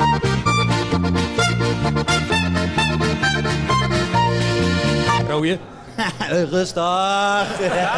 Thank je. Rustig.